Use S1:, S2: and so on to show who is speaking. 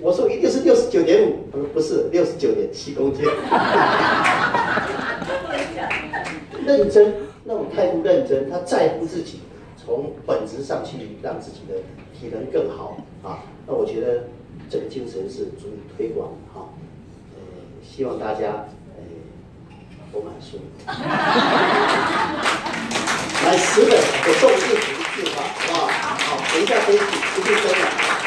S1: 我说一定是六十九点五，他说不是，六十九点七公斤。认真，那种态度认真，他在乎自己，从本质上去让自己的体能更好啊。那我觉得这个精神是足以推广哈、呃，希望大家呃不满足。来 十本，我送你己一句话，好不好？好，等一下分析，不去说了。